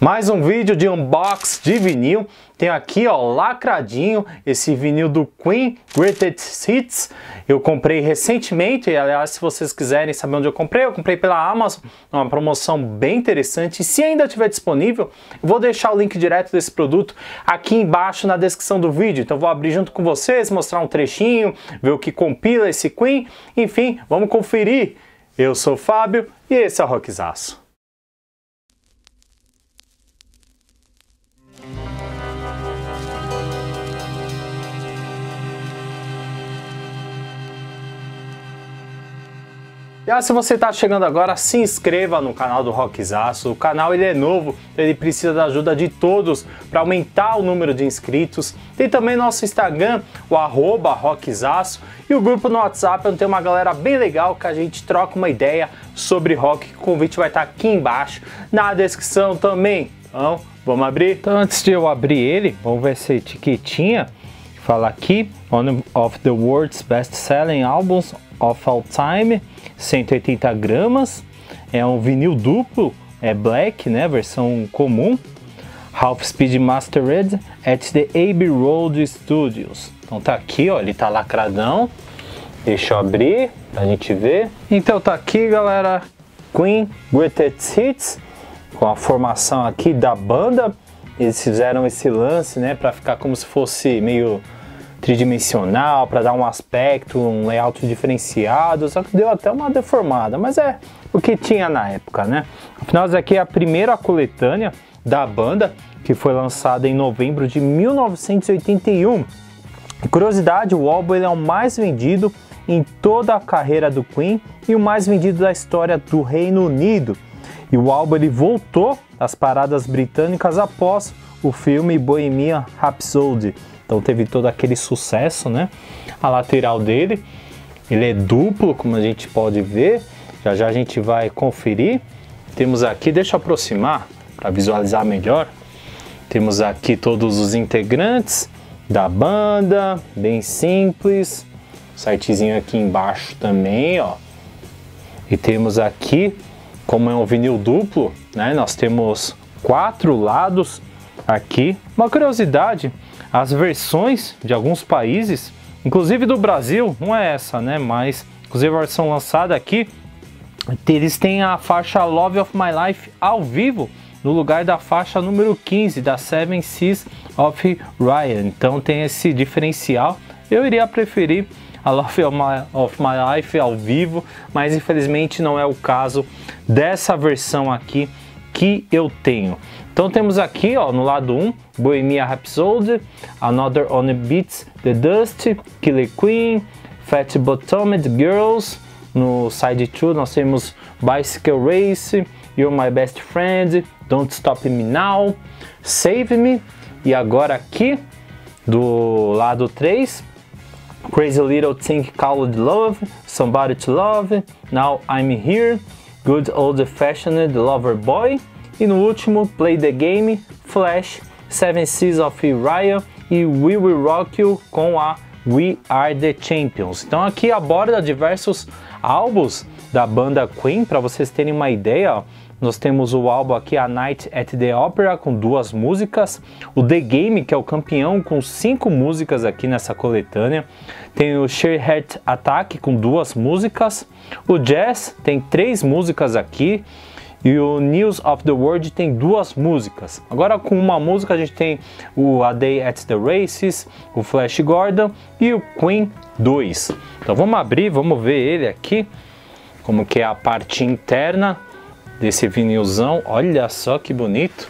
Mais um vídeo de unbox de vinil. Tem aqui, ó, lacradinho, esse vinil do Queen Greatest Hits. Eu comprei recentemente, e aliás, se vocês quiserem saber onde eu comprei, eu comprei pela Amazon, uma promoção bem interessante. E se ainda estiver disponível, vou deixar o link direto desse produto aqui embaixo na descrição do vídeo. Então vou abrir junto com vocês, mostrar um trechinho, ver o que compila esse Queen. Enfim, vamos conferir. Eu sou o Fábio e esse é o Rockzaço. E ah, se você está chegando agora, se inscreva no canal do Rockzaço. O canal ele é novo, ele precisa da ajuda de todos para aumentar o número de inscritos. Tem também nosso Instagram, o arroba Rockzaço, e o grupo no WhatsApp, onde tem uma galera bem legal que a gente troca uma ideia sobre rock. O convite vai estar tá aqui embaixo na descrição também. Então, vamos abrir? Então, antes de eu abrir ele, vamos ver essa etiquetinha. Fala aqui, one of the world's best-selling albums of all time. 180 gramas, é um vinil duplo, é black, né, versão comum, Half Speed Mastered at the Abbey Road Studios. Então tá aqui, ó, ele tá lacradão. Deixa eu abrir pra gente ver. Então tá aqui, galera, Queen Greatest Hits, com a formação aqui da banda. Eles fizeram esse lance, né, para ficar como se fosse meio tridimensional para dar um aspecto, um layout diferenciado, só que deu até uma deformada, mas é o que tinha na época, né? Afinal, essa aqui é a primeira coletânea da banda que foi lançada em novembro de 1981. E curiosidade, o álbum é o mais vendido em toda a carreira do Queen e o mais vendido da história do Reino Unido. E o álbum ele voltou às paradas britânicas após o filme Bohemian Rhapsody, então teve todo aquele sucesso, né? A lateral dele, ele é duplo, como a gente pode ver. Já já a gente vai conferir. Temos aqui, deixa eu aproximar para visualizar melhor. Temos aqui todos os integrantes da banda, bem simples. Sitezinho aqui embaixo também, ó. E temos aqui, como é um vinil duplo, né? Nós temos quatro lados aqui. Uma curiosidade, as versões de alguns países, inclusive do Brasil, não é essa, né? Mas, inclusive a versão lançada aqui, eles têm a faixa Love of My Life ao vivo no lugar da faixa número 15 da Seven Seas of Ryan. Então tem esse diferencial. Eu iria preferir a Love of My, of My Life ao vivo, mas infelizmente não é o caso dessa versão aqui que eu tenho. Então temos aqui ó, no lado 1, Bohemia Rhapsody, Another on the Beats, The Dust, Killer Queen, Fat Bottomed Girls. No side 2 nós temos Bicycle Race, You're My Best Friend, Don't Stop Me Now, Save Me. E agora aqui do lado 3, Crazy Little Thing Called Love, Somebody to Love, Now I'm Here, Good Old Fashioned Lover Boy. E no último, Play the Game, Flash, Seven Seas of Ryan e We Will Rock You com a We Are the Champions. Então aqui aborda diversos álbuns da banda Queen, para vocês terem uma ideia. Nós temos o álbum aqui A Night at the Opera com duas músicas, o The Game que é o campeão com cinco músicas aqui nessa coletânea, tem o Sheer Heart Attack com duas músicas, o Jazz tem três músicas aqui, e o News of the World tem duas músicas. Agora com uma música a gente tem o A Day at the Races, o Flash Gordon e o Queen 2. Então vamos abrir, vamos ver ele aqui, como que é a parte interna desse vinilzão. Olha só que bonito.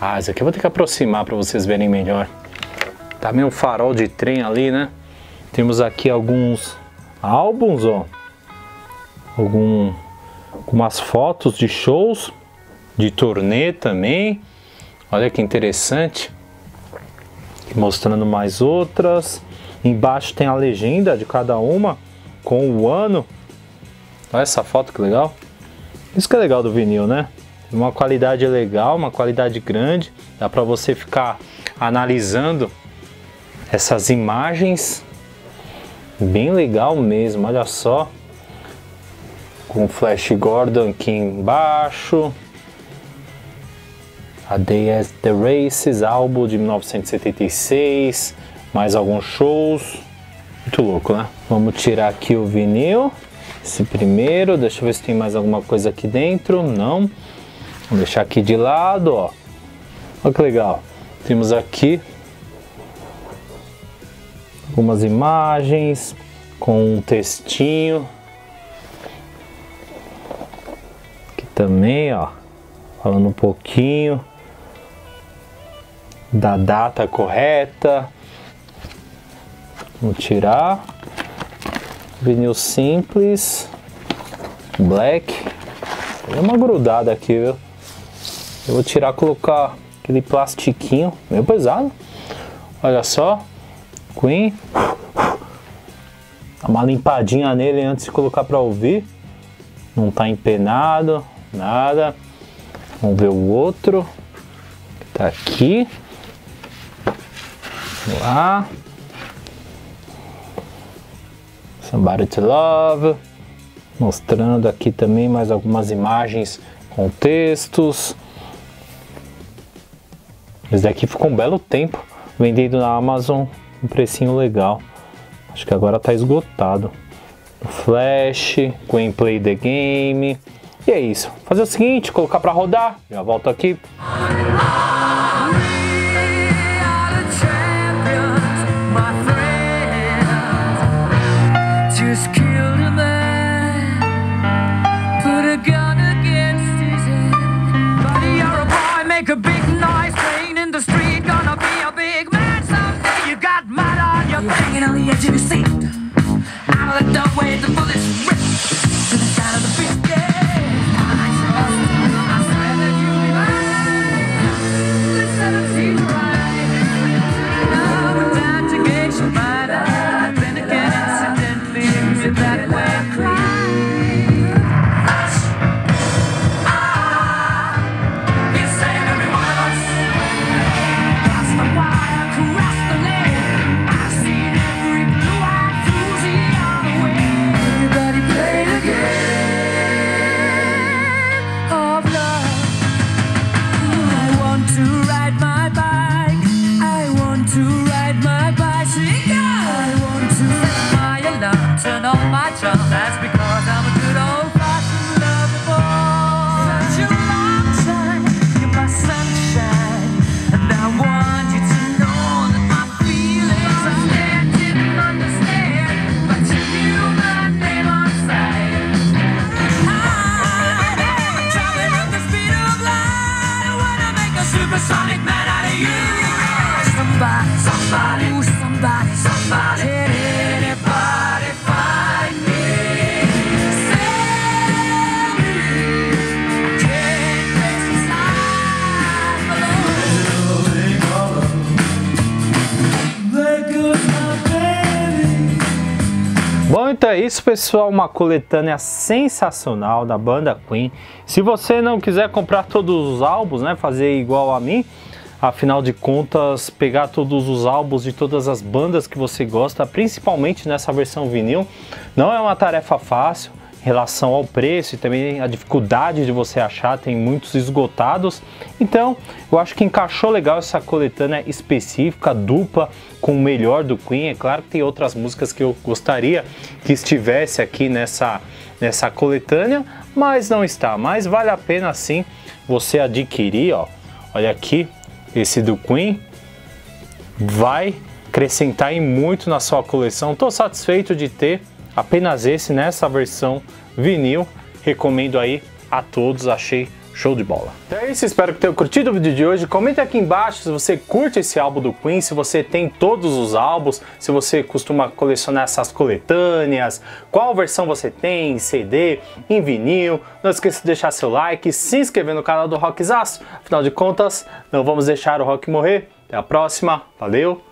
Ah, esse aqui eu vou ter que aproximar para vocês verem melhor. Tá meio um farol de trem ali, né? Temos aqui alguns álbuns, ó. Algum com umas fotos de shows, de turnê também. Olha que interessante. Mostrando mais outras. Embaixo tem a legenda de cada uma com o ano. Olha essa foto que legal. Isso que é legal do vinil, né? Uma qualidade legal, uma qualidade grande. Dá para você ficar analisando essas imagens. Bem legal mesmo, olha só com Flash Gordon aqui embaixo. A Day as the Races, álbum de 1976, mais alguns shows. Muito louco, né? Vamos tirar aqui o vinil. Esse primeiro, deixa eu ver se tem mais alguma coisa aqui dentro. Não. Vou deixar aqui de lado, ó. Olha que legal. Temos aqui algumas imagens com um textinho. Também, ó. Falando um pouquinho da data correta. Vamos tirar. Vinil simples. Black. Tem uma grudada aqui, viu? Eu vou tirar, colocar aquele plastiquinho, meio pesado. Olha só. Queen. Dá uma limpadinha nele antes de colocar para ouvir. Não tá empenado, nada. Vamos ver o outro. Tá aqui. Vamos lá. Somebody to Love. Mostrando aqui também mais algumas imagens com textos. Esse daqui ficou um belo tempo vendendo na Amazon, um precinho legal. Acho que agora está esgotado. Flash, Queen Play the Game. E é isso. Fazer o seguinte, colocar para rodar. Já volto aqui. That's because I'm a good old fashioned lover. Such a long time, you're my sunshine, and I want you to know that my feelings I didn't understand, but you knew my name on sight. At the speed of light, I wanna make a supersonic man. Isso, pessoal. Uma coletânea sensacional da banda Queen. Se você não quiser comprar todos os álbuns, né, fazer igual a mim, afinal de contas, pegar todos os álbuns de todas as bandas que você gosta, principalmente nessa versão vinil, não é uma tarefa fácil relação ao preço e também a dificuldade de você achar, tem muitos esgotados. Então, eu acho que encaixou legal essa coletânea específica, dupla, com o melhor do Queen. É claro que tem outras músicas que eu gostaria que estivesse aqui nessa, nessa coletânea, mas não está. Mas vale a pena sim você adquirir, ó. Olha aqui, esse do Queen vai acrescentar em muito na sua coleção. Estou satisfeito de ter apenas esse nessa versão vinil. Recomendo aí a todos, achei show de bola. Então é isso, espero que tenham curtido o vídeo de hoje. Comenta aqui embaixo se você curte esse álbum do Queen, se você tem todos os álbuns, se você costuma colecionar essas coletâneas, qual versão você tem, em CD, em vinil. Não esqueça de deixar seu like, se inscrever no canal do Rockzaço. Afinal de contas, não vamos deixar o rock morrer. Até a próxima, valeu!